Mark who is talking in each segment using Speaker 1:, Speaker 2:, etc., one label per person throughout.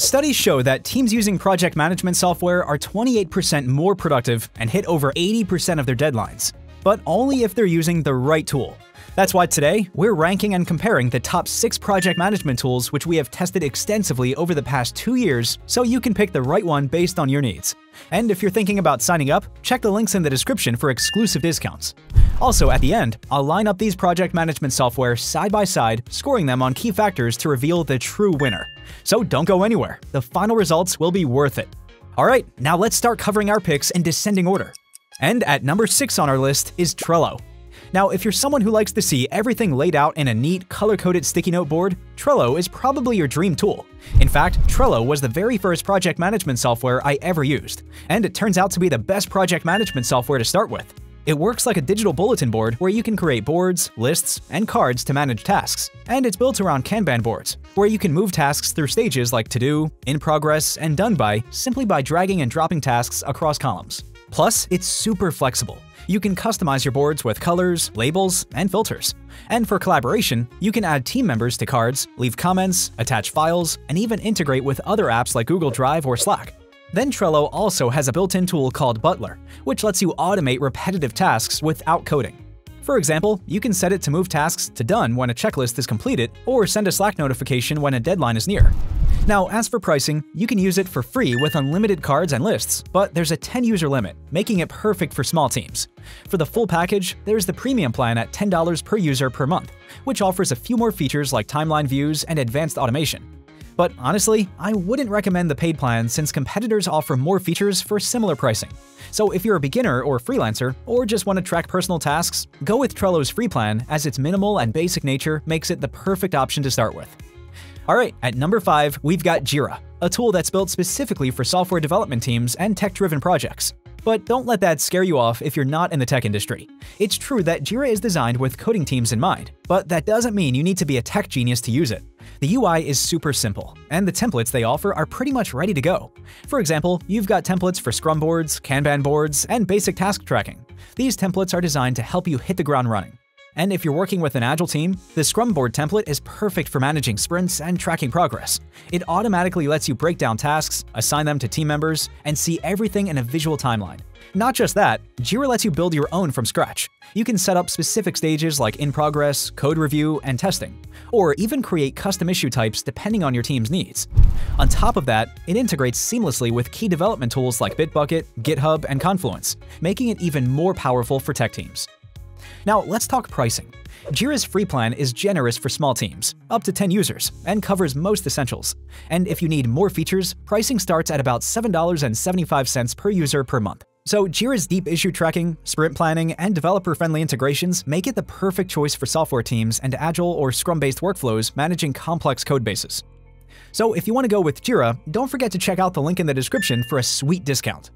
Speaker 1: Studies show that teams using project management software are 28% more productive and hit over 80% of their deadlines, but only if they're using the right tool. That's why today, we're ranking and comparing the top 6 project management tools which we have tested extensively over the past 2 years so you can pick the right one based on your needs. And if you're thinking about signing up, check the links in the description for exclusive discounts. Also, at the end, I'll line up these project management software side by side, scoring them on key factors to reveal the true winner. So don't go anywhere, the final results will be worth it. Alright, now let's start covering our picks in descending order. And at number 6 on our list is Trello. Now, if you're someone who likes to see everything laid out in a neat, color-coded sticky note board, Trello is probably your dream tool. In fact, Trello was the very first project management software I ever used, and it turns out to be the best project management software to start with. It works like a digital bulletin board where you can create boards, lists, and cards to manage tasks, and it's built around Kanban boards, where you can move tasks through stages like to do, in progress, and done by simply by dragging and dropping tasks across columns. Plus, it's super flexible. You can customize your boards with colors, labels, and filters. And for collaboration, you can add team members to cards, leave comments, attach files, and even integrate with other apps like Google Drive or Slack. Then Trello also has a built-in tool called Butler, which lets you automate repetitive tasks without coding. For example, you can set it to move tasks to done when a checklist is completed or send a Slack notification when a deadline is near. Now, as for pricing, you can use it for free with unlimited cards and lists, but there's a 10 user limit, making it perfect for small teams. For the full package, there's the premium plan at $10 per user per month, which offers a few more features like timeline views and advanced automation. But honestly, I wouldn't recommend the paid plan since competitors offer more features for similar pricing. So if you're a beginner or freelancer, or just want to track personal tasks, go with Trello's free plan as its minimal and basic nature makes it the perfect option to start with. Alright, at number 5, we've got Jira, a tool that's built specifically for software development teams and tech-driven projects. But don't let that scare you off if you're not in the tech industry. It's true that Jira is designed with coding teams in mind, but that doesn't mean you need to be a tech genius to use it. The UI is super simple, and the templates they offer are pretty much ready to go. For example, you've got templates for Scrum boards, Kanban boards, and basic task tracking. These templates are designed to help you hit the ground running. And if you're working with an Agile team, the Scrum Board template is perfect for managing sprints and tracking progress. It automatically lets you break down tasks, assign them to team members, and see everything in a visual timeline. Not just that, Jira lets you build your own from scratch. You can set up specific stages like in progress, code review, and testing, or even create custom issue types depending on your team's needs. On top of that, it integrates seamlessly with key development tools like Bitbucket, GitHub, and Confluence, making it even more powerful for tech teams. Now, let's talk pricing. Jira's free plan is generous for small teams, up to 10 users, and covers most essentials. And if you need more features, pricing starts at about $7.75 per user per month. So Jira's deep issue tracking, sprint planning, and developer-friendly integrations make it the perfect choice for software teams and Agile or Scrum-based workflows managing complex code bases. So if you want to go with Jira, don't forget to check out the link in the description for a sweet discount.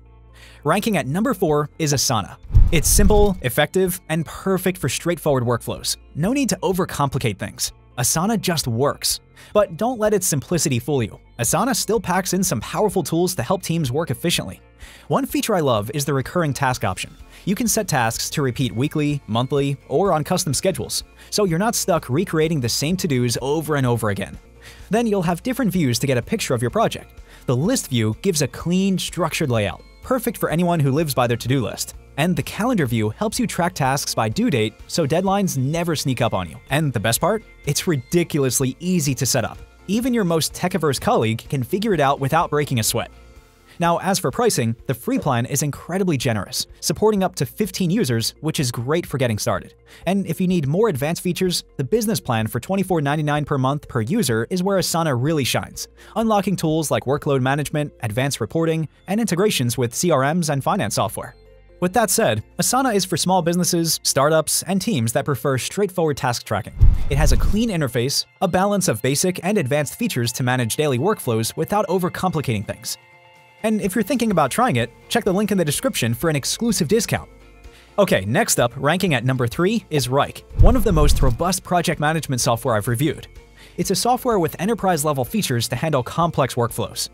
Speaker 1: Ranking at number 4 is Asana. It's simple, effective, and perfect for straightforward workflows. No need to overcomplicate things. Asana just works. But don't let its simplicity fool you. Asana still packs in some powerful tools to help teams work efficiently. One feature I love is the recurring task option. You can set tasks to repeat weekly, monthly, or on custom schedules, so you're not stuck recreating the same to-dos over and over again. Then you'll have different views to get a picture of your project. The list view gives a clean, structured layout, perfect for anyone who lives by their to-do list. And the calendar view helps you track tasks by due date so deadlines never sneak up on you. And the best part? It's ridiculously easy to set up. Even your most tech-averse colleague can figure it out without breaking a sweat. Now, as for pricing, the free plan is incredibly generous, supporting up to 15 users, which is great for getting started. And if you need more advanced features, the business plan for $24.99 per month per user is where Asana really shines, unlocking tools like workload management, advanced reporting, and integrations with CRMs and finance software. With that said, Asana is for small businesses, startups, and teams that prefer straightforward task tracking. It has a clean interface, a balance of basic and advanced features to manage daily workflows without overcomplicating things. And if you're thinking about trying it, check the link in the description for an exclusive discount. Okay, next up, ranking at number 3 is Wrike, one of the most robust project management software I've reviewed. It's a software with enterprise-level features to handle complex workflows.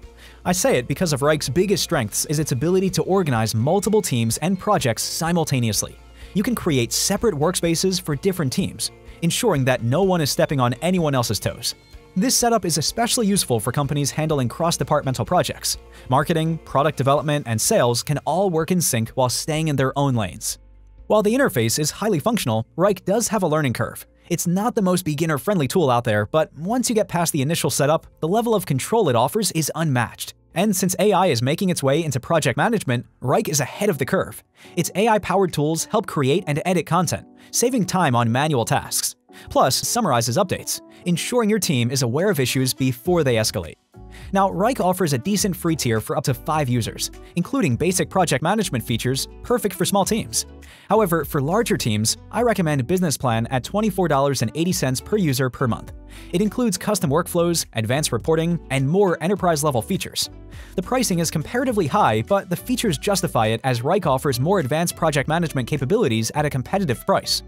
Speaker 1: I say it because of Wrike's biggest strengths is its ability to organize multiple teams and projects simultaneously. You can create separate workspaces for different teams, ensuring that no one is stepping on anyone else's toes. This setup is especially useful for companies handling cross-departmental projects. Marketing, product development, and sales can all work in sync while staying in their own lanes. While the interface is highly functional, Wrike does have a learning curve. It's not the most beginner-friendly tool out there, but once you get past the initial setup, the level of control it offers is unmatched. And since AI is making its way into project management, Wrike is ahead of the curve. Its AI-powered tools help create and edit content, saving time on manual tasks. Plus, summarizes updates, ensuring your team is aware of issues before they escalate. Now, Wrike offers a decent free tier for up to 5 users, including basic project management features perfect for small teams. However, for larger teams, I recommend Business Plan at $24.80 per user per month. It includes custom workflows, advanced reporting, and more enterprise-level features. The pricing is comparatively high, but the features justify it as Wrike offers more advanced project management capabilities at a competitive price.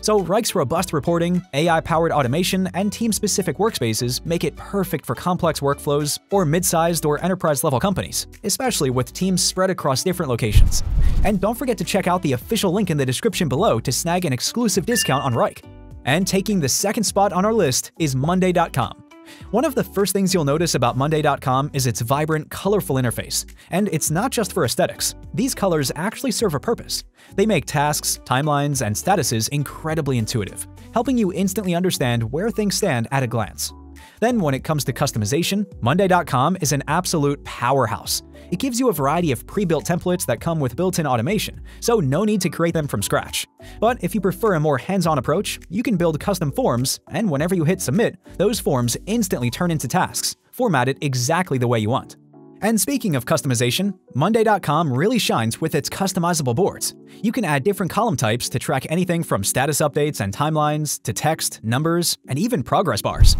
Speaker 1: So Wrike's robust reporting, AI-powered automation, and team-specific workspaces make it perfect for complex workflows or mid-sized or enterprise-level companies, especially with teams spread across different locations. And don't forget to check out the official link in the description below to snag an exclusive discount on Wrike. And taking the second spot on our list is Monday.com. One of the first things you'll notice about Monday.com is its vibrant, colorful interface. And it's not just for aesthetics. These colors actually serve a purpose. They make tasks, timelines, and statuses incredibly intuitive, helping you instantly understand where things stand at a glance. Then when it comes to customization, Monday.com is an absolute powerhouse. It gives you a variety of pre-built templates that come with built-in automation, so no need to create them from scratch. But if you prefer a more hands-on approach, you can build custom forms, and whenever you hit submit, those forms instantly turn into tasks, formatted exactly the way you want. And speaking of customization, Monday.com really shines with its customizable boards. You can add different column types to track anything from status updates and timelines to text, numbers, and even progress bars.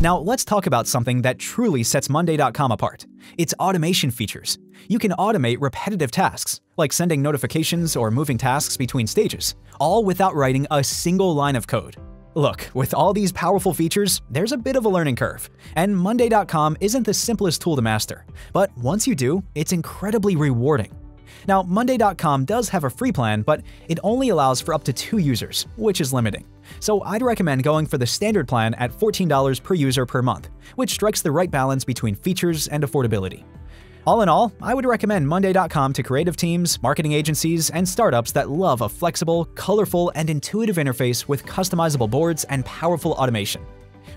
Speaker 1: Now, let's talk about something that truly sets Monday.com apart its automation features. You can automate repetitive tasks, like sending notifications or moving tasks between stages, all without writing a single line of code. Look, with all these powerful features, there's a bit of a learning curve, and Monday.com isn't the simplest tool to master, but once you do, it's incredibly rewarding. Now, Monday.com does have a free plan, but it only allows for up to two users, which is limiting. So I'd recommend going for the standard plan at $14 per user per month, which strikes the right balance between features and affordability. All in all, I would recommend Monday.com to creative teams, marketing agencies, and startups that love a flexible, colorful, and intuitive interface with customizable boards and powerful automation.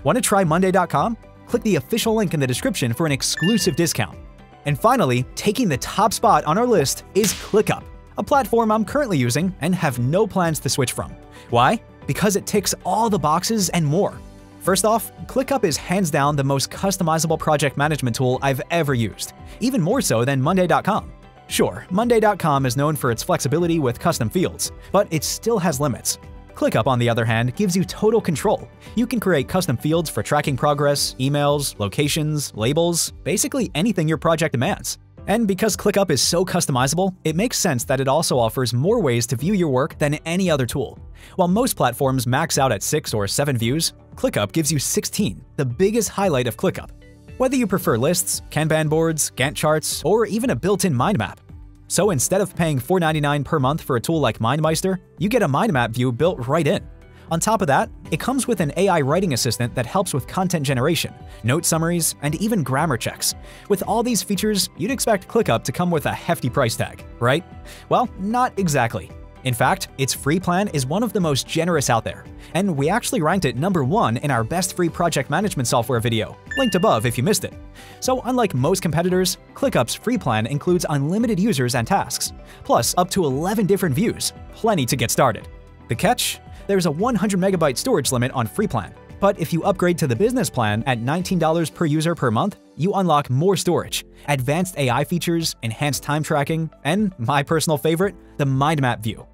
Speaker 1: Want to try Monday.com? Click the official link in the description for an exclusive discount. And finally, taking the top spot on our list is ClickUp, a platform I'm currently using and have no plans to switch from. Why? Because it ticks all the boxes and more. First off, ClickUp is hands down the most customizable project management tool I've ever used, even more so than Monday.com. Sure, Monday.com is known for its flexibility with custom fields, but it still has limits. ClickUp, on the other hand, gives you total control. You can create custom fields for tracking progress, emails, locations, labels, basically anything your project demands. And because ClickUp is so customizable, it makes sense that it also offers more ways to view your work than any other tool. While most platforms max out at 6 or 7 views, ClickUp gives you 16, the biggest highlight of ClickUp. Whether you prefer lists, Kanban boards, Gantt charts, or even a built-in mind map. So instead of paying $4.99 per month for a tool like MindMeister, you get a mind map view built right in. On top of that, it comes with an AI writing assistant that helps with content generation, note summaries, and even grammar checks. With all these features, you'd expect ClickUp to come with a hefty price tag, right? Well, not exactly. In fact, its free plan is one of the most generous out there, and we actually ranked it number one in our best free project management software video, linked above if you missed it. So unlike most competitors, ClickUp's free plan includes unlimited users and tasks, plus up to 11 different views, plenty to get started. The catch? there's a 100 megabyte storage limit on free plan. But if you upgrade to the business plan at $19 per user per month, you unlock more storage, advanced AI features, enhanced time tracking, and my personal favorite, the mind map view.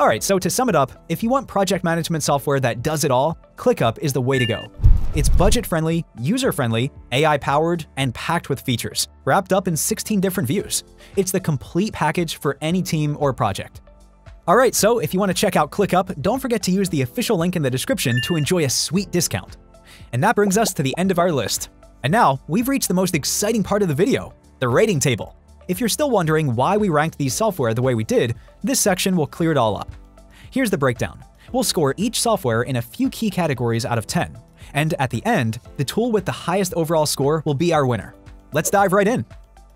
Speaker 1: Alright, so to sum it up, if you want project management software that does it all, ClickUp is the way to go. It's budget-friendly, user-friendly, AI-powered, and packed with features, wrapped up in 16 different views. It's the complete package for any team or project. Alright, so if you want to check out ClickUp, don't forget to use the official link in the description to enjoy a sweet discount. And that brings us to the end of our list. And now, we've reached the most exciting part of the video, the rating table. If you're still wondering why we ranked these software the way we did, this section will clear it all up. Here's the breakdown. We'll score each software in a few key categories out of 10, And at the end, the tool with the highest overall score will be our winner. Let's dive right in.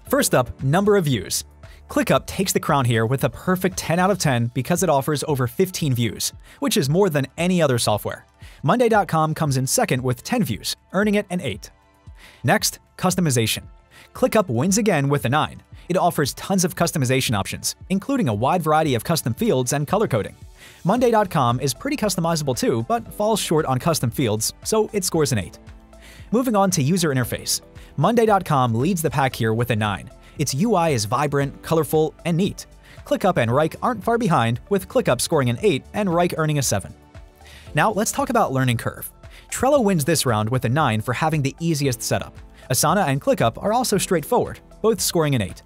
Speaker 1: First up, number of views. ClickUp takes the crown here with a perfect 10 out of 10 because it offers over 15 views, which is more than any other software. Monday.com comes in second with 10 views, earning it an 8. Next, customization. ClickUp wins again with a 9. It offers tons of customization options, including a wide variety of custom fields and color coding. Monday.com is pretty customizable too, but falls short on custom fields, so it scores an 8. Moving on to user interface. Monday.com leads the pack here with a 9. Its UI is vibrant, colorful, and neat. ClickUp and Wrike aren't far behind, with ClickUp scoring an 8 and Wrike earning a 7. Now let's talk about learning curve. Trello wins this round with a 9 for having the easiest setup. Asana and ClickUp are also straightforward, both scoring an 8.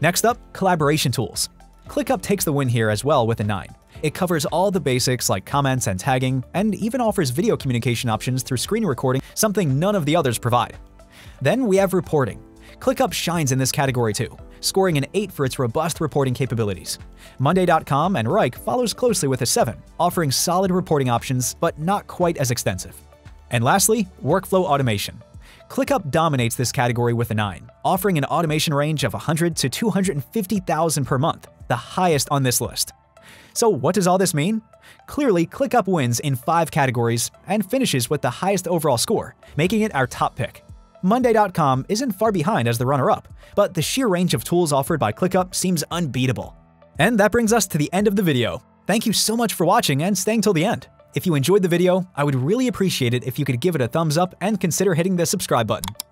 Speaker 1: Next up, collaboration tools. ClickUp takes the win here as well with a 9. It covers all the basics like comments and tagging, and even offers video communication options through screen recording, something none of the others provide. Then we have reporting. ClickUp shines in this category too, scoring an 8 for its robust reporting capabilities. Monday.com and Wrike follows closely with a 7, offering solid reporting options but not quite as extensive. And lastly, workflow automation. ClickUp dominates this category with a 9, offering an automation range of 100 to 250,000 per month, the highest on this list. So what does all this mean? Clearly, ClickUp wins in 5 categories and finishes with the highest overall score, making it our top pick. Monday.com isn't far behind as the runner-up, but the sheer range of tools offered by ClickUp seems unbeatable. And that brings us to the end of the video. Thank you so much for watching and staying till the end. If you enjoyed the video, I would really appreciate it if you could give it a thumbs up and consider hitting the subscribe button.